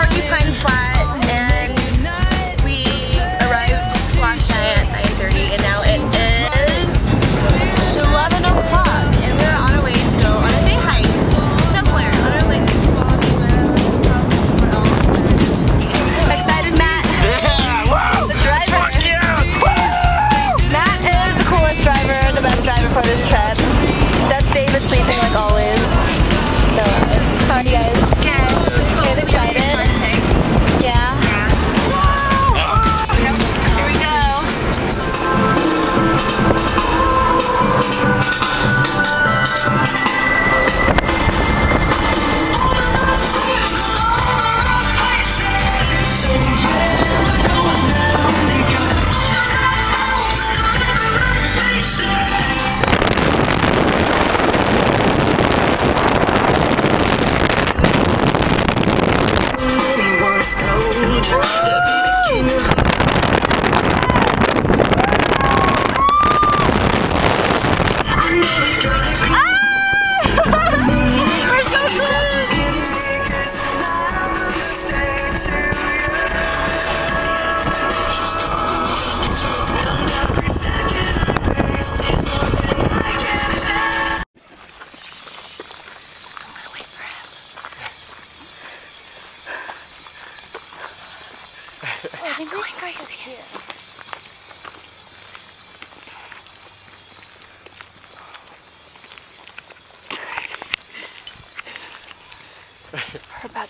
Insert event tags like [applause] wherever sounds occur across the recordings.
Porcupine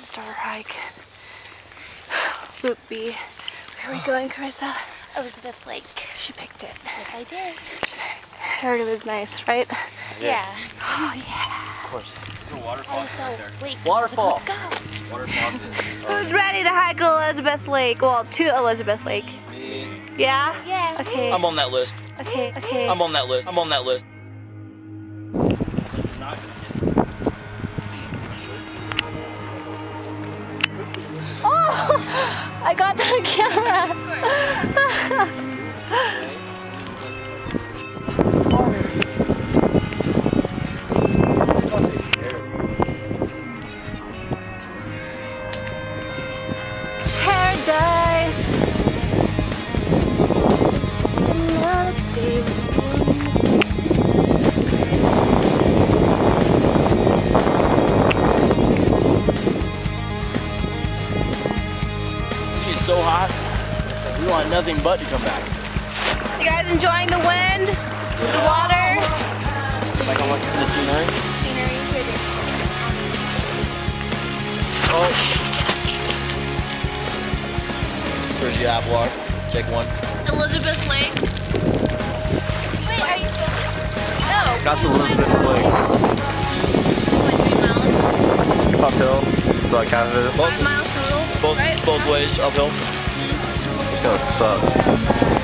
to start our hike. [sighs] Loop B. Where are we oh. going, Corissa? Elizabeth Lake. She picked it. Yes, I did. I heard it was nice, right? Yeah. Oh yeah. Of course. There's a waterfall right there. Lake. Waterfall. Let's go. Waterfall's [laughs] it. Who's ready to hike Elizabeth Lake? Well, to Elizabeth Lake. Me. Yeah? Yeah. Okay. I'm on that list. Okay, okay. I'm on that list. I'm on that list. Bye. [laughs] nothing but to come back. You guys enjoying the wind? The water? Like I want the scenery. Scenery. Oh. Where's your apple are? Take one. Elizabeth Lake. Wait, are you No. Oh. That's Elizabeth Lake. 2.3 miles. Uphill. It's like half of it. Five miles total. Both, right? both ways uphill. Gonna suck.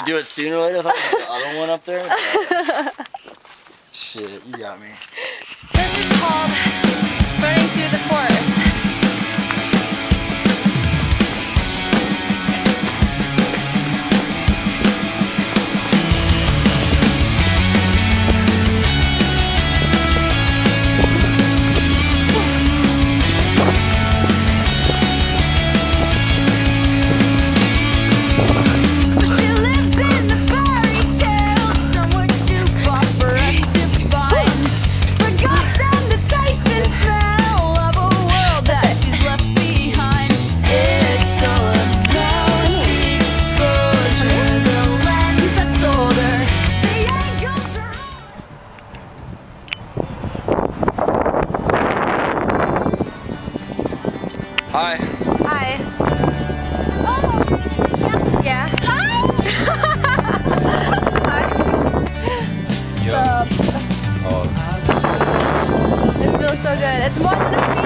Gonna do it sooner or later. I thought it was the other one up there. [laughs] Shit, you got me. Yes. [laughs]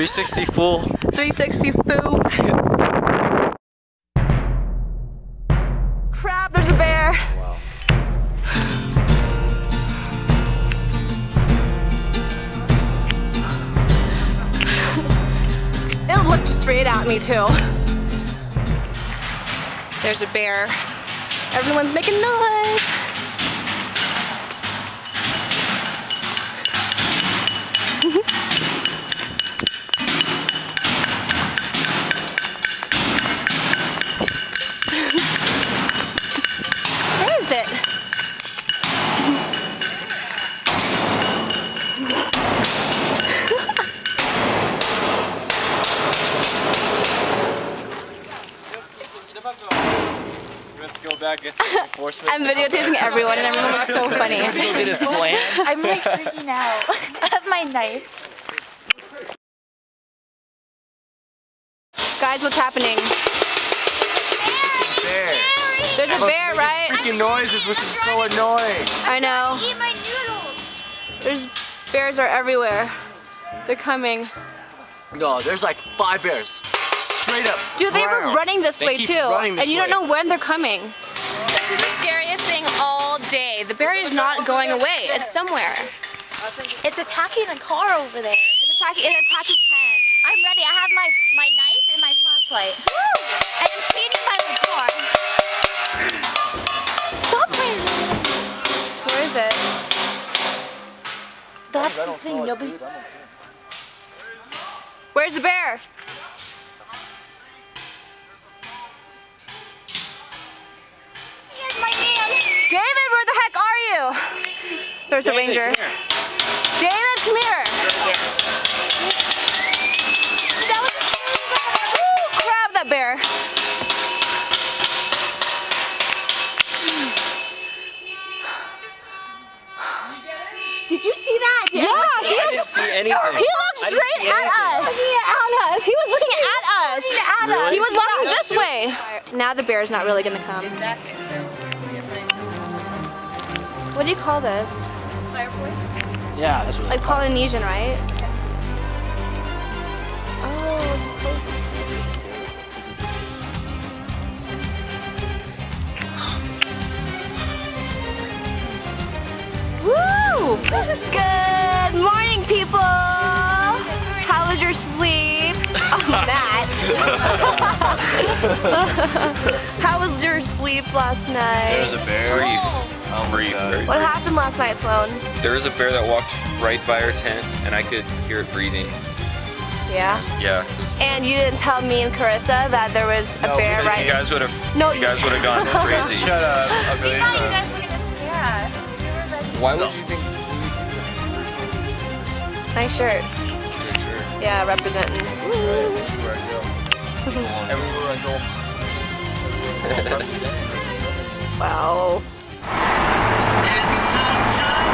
360. 360 full. 360 foo. Crap, there's a bear. Wow. It looked straight at me too. There's a bear. Everyone's making noise. I'm videotaping everyone and everyone looks so funny. Go get his plan. I'm like freaking out. I have my knife. Guys, what's happening? Bear. There's a bear, right? Freaking noises, which is so annoying. I know. Eat my noodles. There's bears are everywhere. They're coming. No, there's like five bears. Straight up. Dude, they were running this They way keep too. running this and you don't know when they're coming. This is the scariest thing all day. The bear is not going away. It's somewhere. It's attacking a car over there. It's attacking an attacking tent. I'm ready. I have my my knife and my flashlight. And I'm standing by the car. Stop playing. Where is it? That's the thing. Nobody. Where's the bear? There's a ranger. David, come here. That was Woo, grab that bear. Did you see that? Yeah, he I looks, he looked straight at us. At us. He was looking at us. Really? He was walking this way. Now the bear's not really gonna come. What do you call this? Yeah, that's what. Like Polynesian, right? Oh. Woo! [laughs] Good morning, people. How was your sleep? Oh, Matt. [laughs] [laughs] How was your sleep last night? There was a bear. Brief. Brief. very What brief. happened last night, Sloan? There was a bear that walked right by our tent, and I could hear it breathing. Yeah. Yeah. And you didn't tell me and Corissa that there was a No, bear because right. You guys would have. No, You guys would have gone [laughs] crazy. Shut up. I We believe thought you uh, guys were gonna scare us. We were ready. Why would you think? Nice shirt. Good shirt. Yeah, representing. That's right. Everywhere I go. Everywhere I go. [laughs] Everywhere I go. Wow. It's such